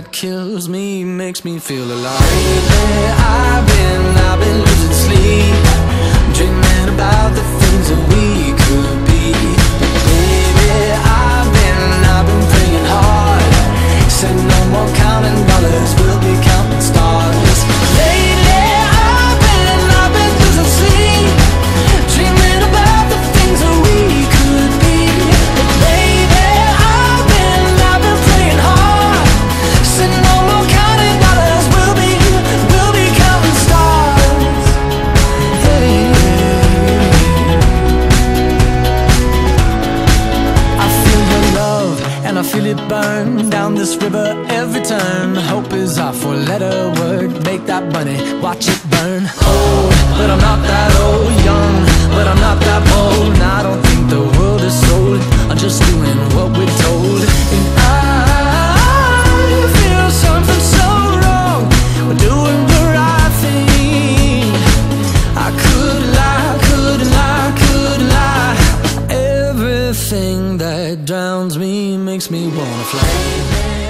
that kills me makes me feel alive. Lately, I've been, it burn down this river every turn. Hope is our four letter word. Make that money, watch it burn. Old, but I'm not that old. Everything that drowns me makes me wanna fly.